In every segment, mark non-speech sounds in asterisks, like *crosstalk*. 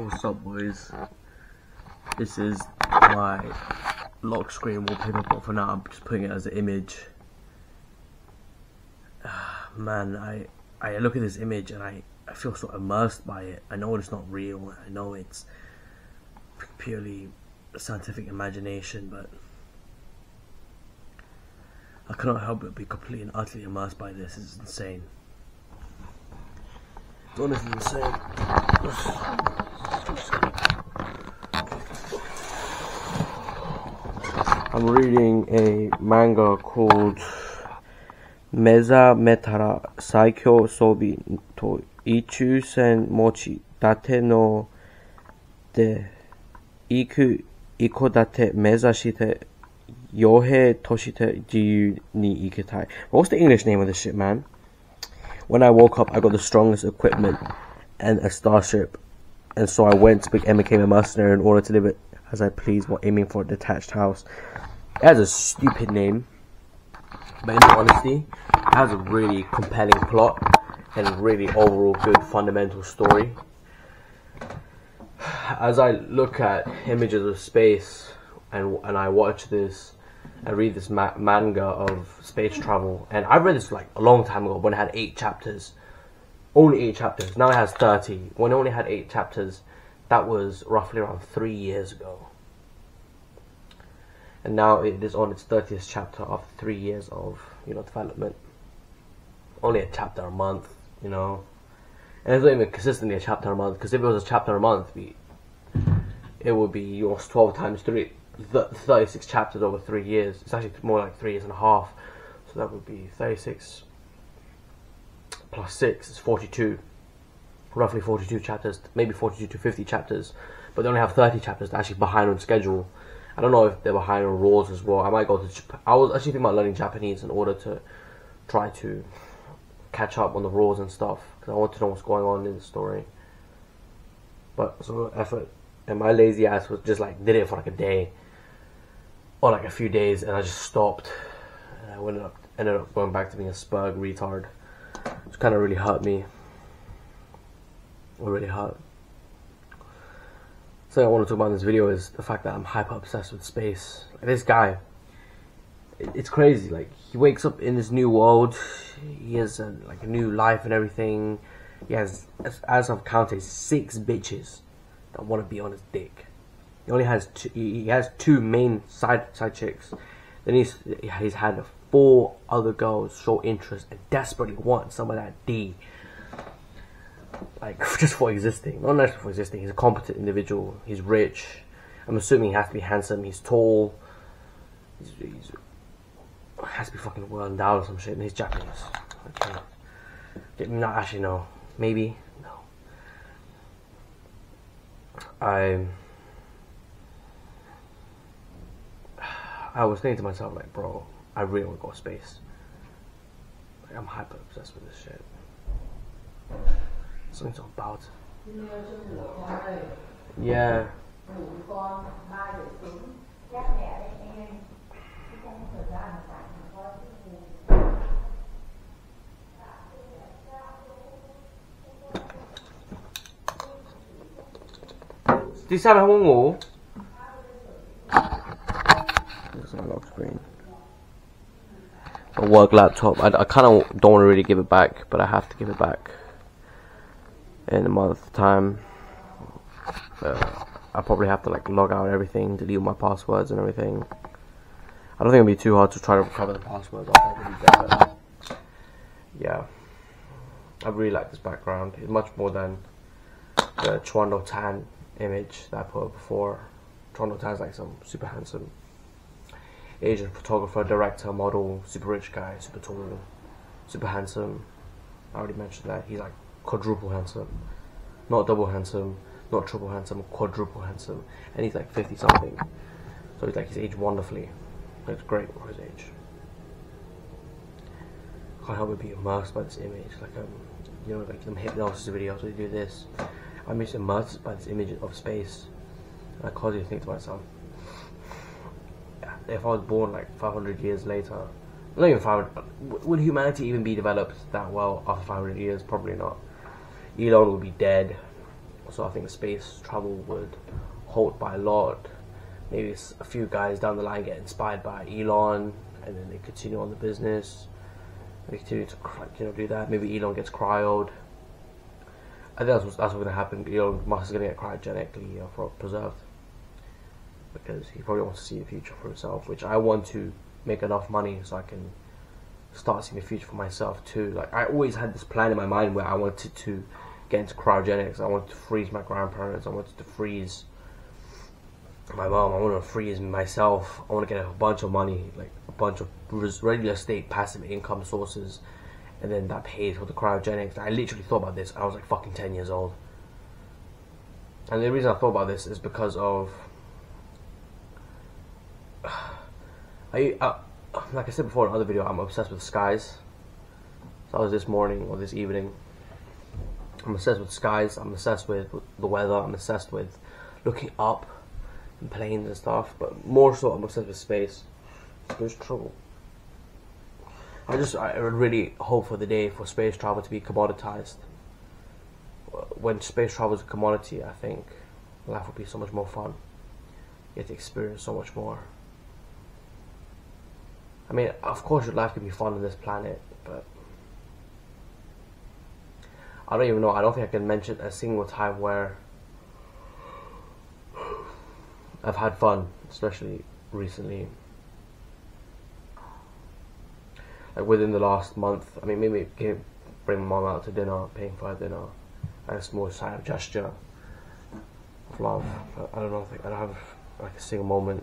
what's up boys? This is my lock screen wallpaper but for now I'm just putting it as an image. Ah, man, I I look at this image and I, I feel so immersed by it. I know it's not real, I know it's purely scientific imagination, but I cannot help but be completely and utterly immersed by this. It's insane. Honestly insane. *sighs* I'm reading a manga called Meza Metara Saikyo Sobi to Ichusen Mochi Date no de Iku Ikodate Mezashite Yohei Toshite Jiyu ni Iketai. What's the English name of this shit, man? When I woke up, I got the strongest equipment and a starship, and so I went and became a mercenary in order to live it as I please while aiming for a detached house. It has a stupid name, but in honesty, it has a really compelling plot and really overall good fundamental story. As I look at images of space and and I watch this and read this ma- manga of space travel, and I read this like a long time ago when it had eight chapters, only eight chapters. Now it has thirty. When it only had eight chapters, that was roughly around three years ago. And now it is on its thirtieth chapter after three years of you know development. Only a chapter a month, you know, and it's not even consistently a chapter a month. Because if it was a chapter a month, we, it would be yours twelve times three. 36 chapters over three years. It's actually more like three years and a half. So that would be 36 plus 6 is 42. Roughly 42 chapters, maybe 42 to 50 chapters. But they only have 30 chapters. They're actually behind on schedule. I don't know if they're behind on raws as well. I might go to. I was actually thinking about learning Japanese in order to try to catch up on the raws and stuff. Because I want to know what's going on in the story. But it's a little effort. And my lazy ass was just like, did it for like a day or like a few days, and I just stopped. And I ended up ended up going back to being a spug retard, which kind of really hurt me. It really hurt. Something I want to talk about in this video is the fact that I'm hyper obsessed with space. Like this guy, it's crazy. Like he wakes up in this new world, he has a, like a new life and everything. He has, as, as I've counted, six bitches that want to be on his dick. He only has two, he has two main side side chicks. Then he's he's had four other girls show interest and desperately want some of that D. Like *laughs* just for existing, not necessarily for existing. He's a competent individual. He's rich. I'm assuming he has to be handsome. He's tall. He's, he's has to be fucking well endowed or some shit. And he's Japanese. Okay. Not actually no. Maybe no. I. I was thinking to myself, like, bro, I really want to go space. Like, I'm hyper obsessed with this shit. Something's about. Yeah. Đi sao mày không ngủ? That's my lock screen. A work laptop. I, I kind of don't want to really give it back, but I have to give it back in a month's time. Uh, I probably have to like log out everything, delete my passwords and everything. I don't think it'll be too hard to try to recover the passwords. I'll probably get. Yeah, I really like this background. It's much more than the Chuando Tan image that I put up before. Chuando Tan's like some super handsome Asian photographer, director, model, super rich guy, super tall, super handsome. I already mentioned that. He's like quadruple handsome. Not double handsome, not triple handsome, quadruple handsome. And he's like 50 something. So he's like, he's aged wonderfully. Looks great for his age. I can't help but be immersed by this image. Like, um, you know, like them hypnosis videos they do this. I'm just immersed by this image of space. And I to think to myself, if I was born like 500 years later, not even 500, would humanity even be developed that well after 500 years? Probably not. Elon would be dead. So I think space travel would halt by a lot. Maybe a few guys down the line get inspired by Elon, and then they continue on the business. They continue to you know do that. Maybe Elon gets cryoed. I think that's what's, that's what's gonna happen. Elon Musk is gonna get cryogenically uh, for preserved because he probably wants to see the future for himself, which I want to make enough money so I can start seeing the future for myself too. Like I always had this plan in my mind where I wanted to get into cryogenics. I wanted to freeze my grandparents. I wanted to freeze my mom. I want to freeze myself. I want to get a bunch of money, like a bunch of regular estate passive income sources, and then that pays for the cryogenics. I literally thought about this. I was like fucking ten years old, and the reason I thought about this is because of I, uh, like I said before in another video, I'm obsessed with skies. So I was this morning or this evening. I'm obsessed with skies. I'm obsessed with the weather. I'm obsessed with looking up and planes and stuff. But more so, I'm obsessed with space. There's trouble. I just I really hope for the day for space travel to be commoditized. When space travel is a commodity, I think life will be so much more fun. You get to experience so much more. I mean, of course, your life can be fun on this planet, but I don't even know. I don't think I can mention a single time where I've had fun, especially recently. Like within the last month, I mean, maybe bring mom out to dinner, paying for her dinner, and a small sign of gesture of love. But I don't know. I don't have like a single moment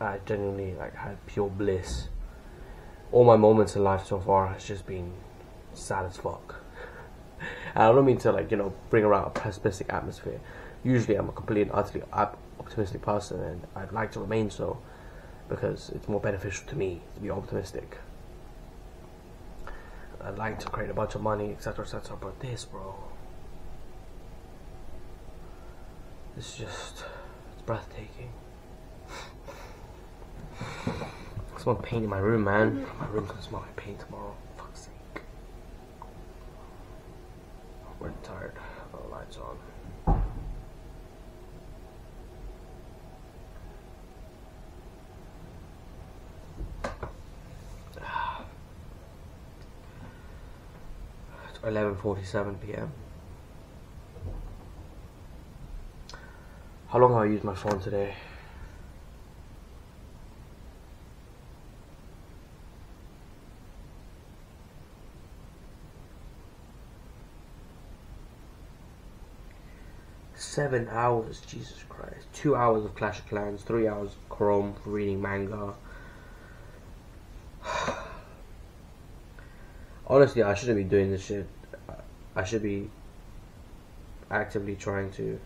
I genuinely like had pure bliss. All my moments in life so far has just been sad as fuck. *laughs* I don't mean to like you know bring around a pessimistic atmosphere. Usually, I'm a completely and utterly optimistic person, and I'd like to remain so because it's more beneficial to me to be optimistic. I'd like to create a bunch of money, etc., etc. But this, bro, it's just it's breathtaking. I smell paint in my room, man. My room's gonna smell like paint tomorrow. Fuck's sake. Really tired. Oh, lights on. It's 11:47 p.m. How long have I used my phone today? Seven hours, Jesus Christ. Two hours of Clash of Clans, three hours of Chrome for reading manga. *sighs* Honestly, I shouldn't be doing this shit. I should be actively trying to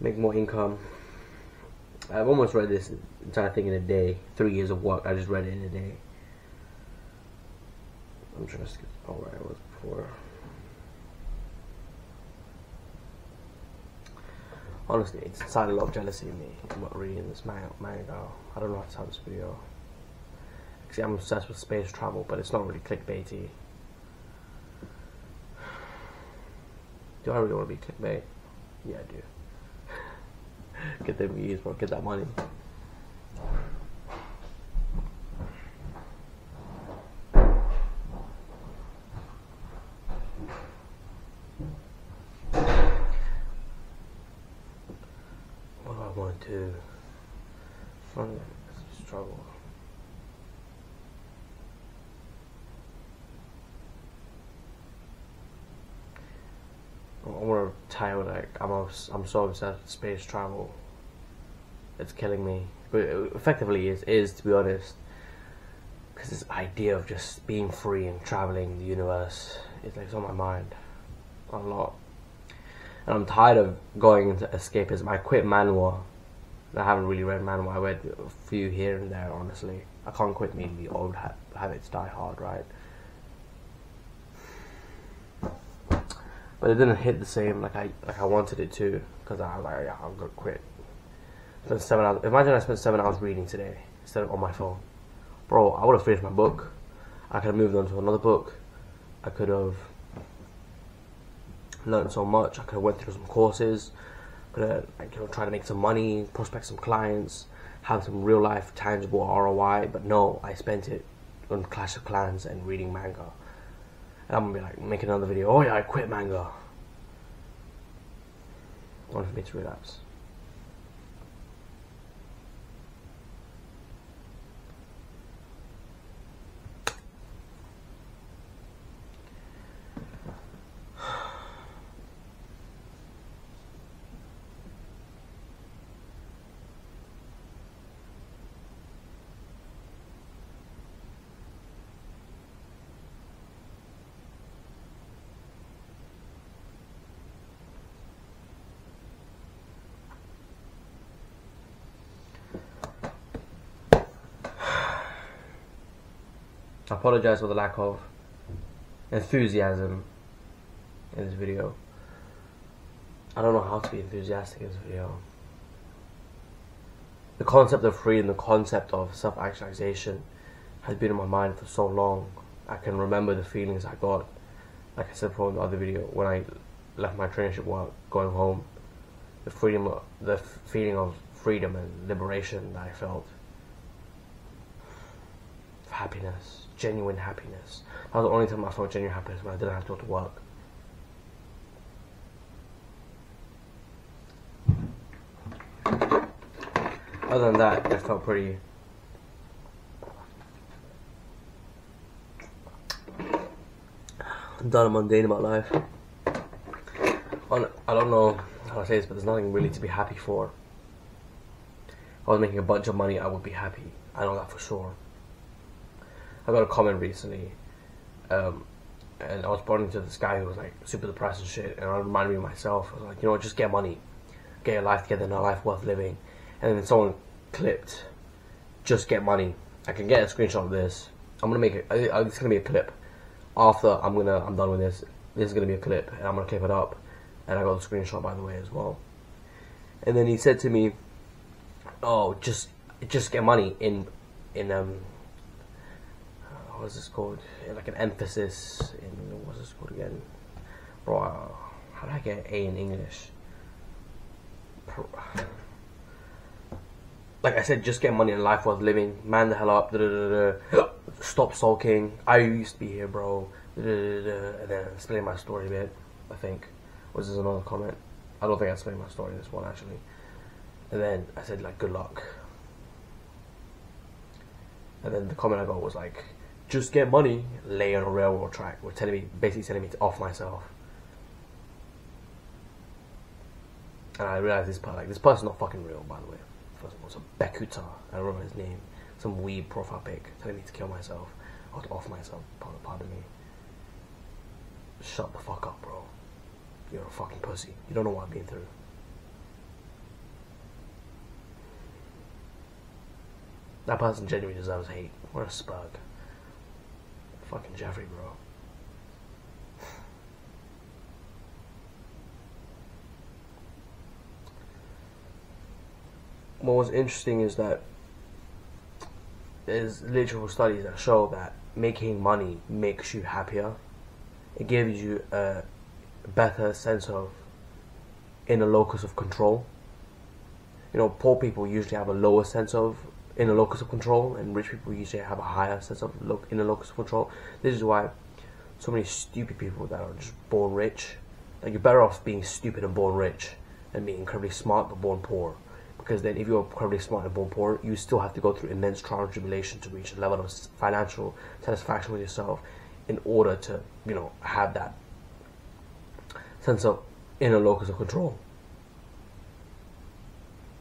make more income. I've almost read this entire thing in a day. Three years of work, I just read it in a day. I'm trying to skip. Oh, right, it was before. Honestly, it's inside a lot of jealousy in me I'm about reading this manga. I don't know how to tell this video. See, I'm obsessed with space travel, but it's not really clickbaity. Do I really want to be clickbait? Yeah, I do. *laughs* get the views, bro. Get that money. To fund struggle. I'm gonna tell like I'm I'm so obsessed with space travel. It's killing me. But effectively, it is to be honest, because this idea of just being free and traveling the universe is like on my mind a lot. And I'm tired of going into escapism. I quit manhwa I haven't really read manhwa. I read a few here and there, honestly. I can't quit the old ha- habits die hard, right? But it didn't hit the same like I like I wanted it to, because I was like, yeah, I'm gonna quit. Spent seven hours. Imagine I spent seven hours reading today instead of on my phone, bro. I would have finished my book. I could have moved on to another book. I could have learned so much. I could have went through some courses, could have like, you know try to make some money, prospect some clients, have some real life tangible ROI. But no, I spent it on Clash of Clans and reading manga. And I'm gonna be like make another video. Oh yeah, I quit manga. Only for me to relapse. I apologize for the lack of enthusiasm in this video. I don't know how to be enthusiastic in this video. The concept of freedom, the concept of self actualization has been in my mind for so long. I can remember the feelings I got, like I said from the other video, when I left my traineeship work, going home. The freedom, the feeling of freedom and liberation that I felt. Happiness genuine happiness. That was the only time I felt genuine happiness when I didn't have to go to work. Other than that, I felt pretty. Done mundane in my life. I don't know how to say this, but there's nothing really to be happy for. If I was making a bunch of money, I would be happy. I know that for sure. I got a comment recently, um, and I was pointing to this guy who was like super depressed and shit, and I reminded me of myself. I was like, you know, what, just get money, get your life together, and a life worth living. And then someone clipped, just get money. I can get a screenshot of this. I'm gonna make it. It's gonna be a clip. After I'm gonna, I'm done with this. This is gonna be a clip, and I'm gonna clip it up. And I got the screenshot by the way as well. And then he said to me, "Oh, just, just get money in, in um." What's this called? Like an emphasis in what's this called again? Bro, how do I get A in English? Like I said, just get money in life worth living. Man the hell up. Da, da, da, *gasps* Stop sulking. I used to be here, bro. And then explain my story a bit. I think. Was this another comment? I don't think I explained my story in this one actually. And then I said like, good luck. And then the comment I got was like, just get money, lay on a railroad track. Were telling me, basically telling me to off myself. And I realized this part, like this person's not fucking real, by the way. First of all, it's a Bekuta. I don't remember his name. Some weed profile pic telling me to kill myself or to off myself. Pardon me. Shut the fuck up, bro. You're a fucking pussy. You don't know what I've been through. That person genuinely deserves hate. What a spug. Fucking Jeffrey, bro. what was interesting is that there's literal studies that show that making money makes you happier. It gives you a better sense of inner locus of control. You know, poor people usually have a lower sense of in locus of control, and rich people usually have a higher sense of lo- in locus of control. This is why so many stupid people that are just born rich, like you're better off being stupid and born rich than being incredibly smart but born poor. Because then, if you're incredibly smart and born poor, you still have to go through immense trial and tribulation to reach a level of financial satisfaction with yourself, in order to, you know, have that sense of inner locus of control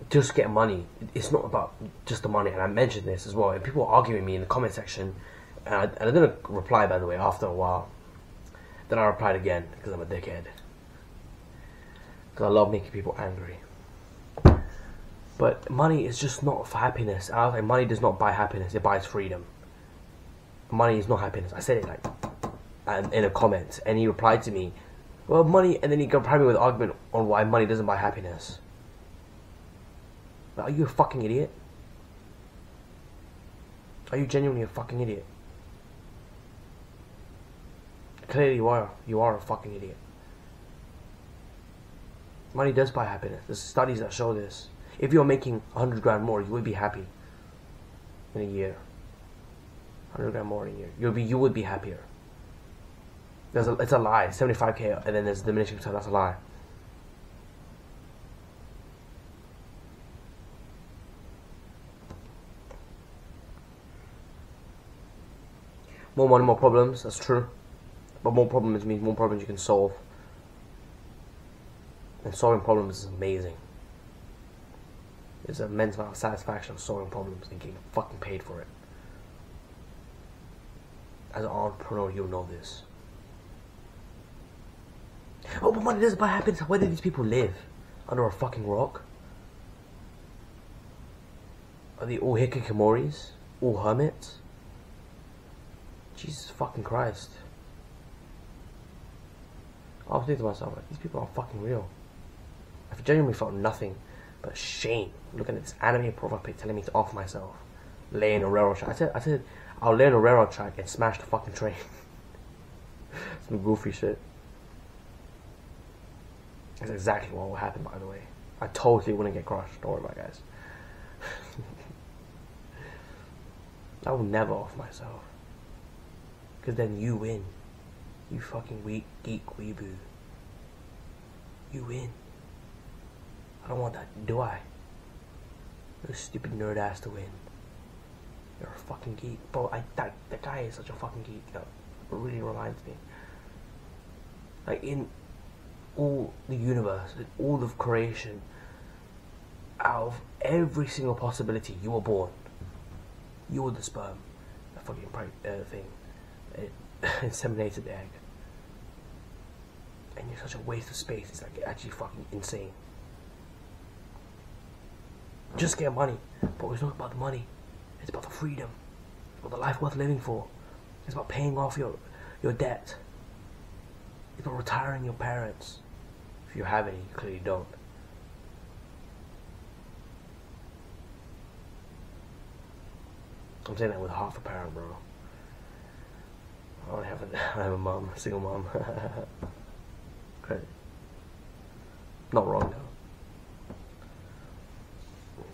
just get money. It's not about just the money. And I mentioned this as well. And people were arguing me in the comment section. And I, and I didn't reply, by the way, after a while. Then I replied again because I'm a dickhead. Because I love making people angry. But money is just not for happiness. I was like, money does not buy happiness. It buys freedom. Money is not happiness. I said it like and in a comment. And he replied to me, well, money. And then he compared me with argument on why money doesn't buy happiness. Are you a fucking idiot? Are you genuinely a fucking idiot? Clearly you are. You are a fucking idiot. Money does buy happiness. There's studies that show this. If you're making 100 grand more, you would be happy in a year. 100 grand more in a year. You'll be, you would be happier. There's a, it's a lie. 75k, and then there's diminishing return. That's a lie. More money, more problems. That's true. But more problems means more problems you can solve. And solving problems is amazing. There's an immense amount of satisfaction of solving problems and getting fucking paid for it. As an entrepreneur, you'll know this. Oh, but money doesn't buy happiness. Where do these people live? Under a fucking rock? Are they all hikikomoris? All hermits? Jesus fucking Christ. I was thinking to myself, like, these people are fucking real. I've genuinely felt nothing but shame looking at this anime profile pic telling me to off myself. Lay in a railroad track. I said, I said, I'll lay in a railroad track and smash the fucking train. *laughs* Some goofy shit. That's exactly what will happen, by the way. I totally wouldn't get crushed. Don't worry about it, guys. *laughs* I will never off myself. Because then you win. You fucking weak geek weeboo. You win. I don't want that, do I? You're a stupid nerd ass to win. You're a fucking geek. Bro, I, that, that guy is such a fucking geek. That really reminds me. Like, in all the universe, in all of creation, out of every single possibility, you were born. You were the sperm. That fucking uh, thing *sighs* inseminated egg. And you're such a waste of space, it's like actually fucking insane. Just get money. But it's not about the money. It's about the freedom. It's about the life worth living for. It's about paying off your your debt. It's about retiring your parents. If you have any, you clearly don't. I'm saying that with half a parent, bro. I have a, *laughs* I have a mom, a single mom. *laughs* Great. Not wrong though.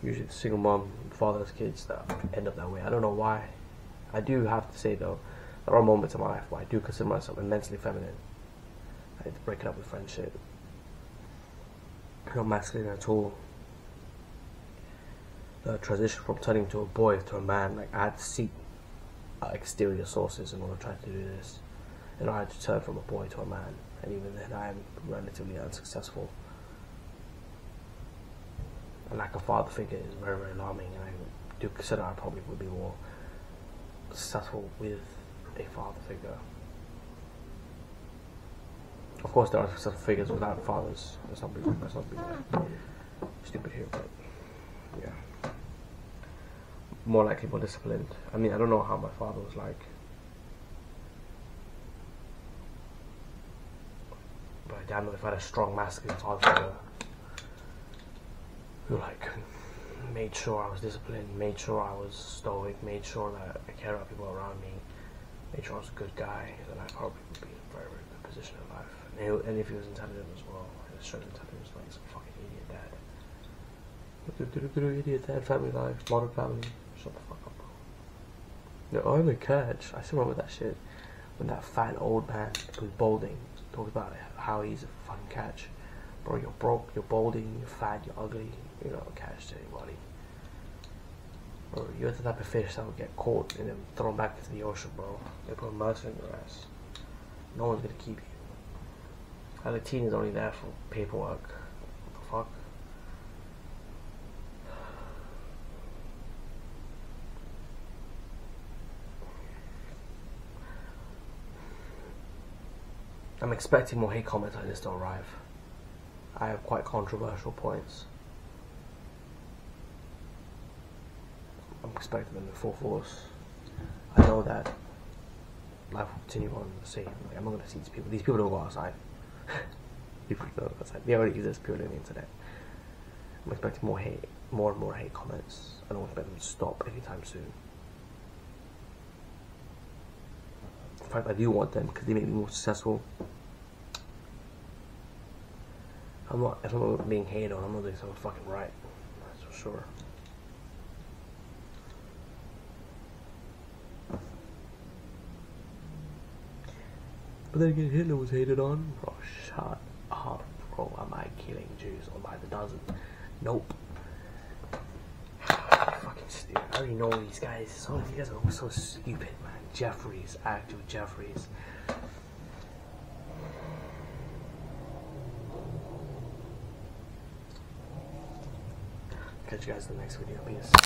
Usually the single mom father's kids that end up that way. I don't know why. I do have to say though, there are moments in my life where I do consider myself immensely feminine. I had to break it up with friendship. Not masculine at all. The transition from turning to a boy to a man, like I had to seek exterior sources in order to try to do this. And I had to turn from a boy to a man, and even then I am relatively unsuccessful. A lack of father figure is very, very alarming, and I do consider I probably would be more successful with a father figure. Of course, there are successful figures without fathers. That's not, that's not hmm. stupid here, but yeah more likely more disciplined. I mean, I don't know how my father was like. But I damn know if I had a strong masculine father who like made sure I was disciplined, made sure I was stoic, made sure that I cared about people around me, made sure I was a good guy, then I probably would be in a very, very good position in life. And, and if he was intelligent as well, and showed intelligence like some fucking idiot dad. Idiot dad, family life, modern family. Shut the fuck up. No, I'm catch. I still remember that shit. When that fat old man who's balding talks about how he's a fucking catch. Bro, you're broke, you're balding, you're fat, you're ugly. You're not a catch to anybody. Bro, you're the type of fish that will get caught and then thrown back into the ocean, bro. They put a mercy in your ass. No one's gonna keep you. And the team is only there for paperwork. What the fuck? I'm expecting more hate comments on this to arrive. I have quite controversial points. I'm expecting them in full force. I know that life will continue on the same. Like, I'm not going to see these people. These people don't go outside. *laughs* people don't go outside. They already exist purely on the internet. I'm expecting more hate, more and more hate comments. I don't expect them to stop anytime soon. In fact, I do want them because they make me more successful. I'm not. If I'm being hated on, I'm not doing something fucking right. That's for sure. But then again, Hitler was hated on. Bro, shut up, bro. Am I killing Jews or by the dozen? Nope. *sighs* fucking stupid. I already know these guys. These guys are all so stupid, man. Jeffries, actual Jeffries. Catch you guys in the next video. Peace.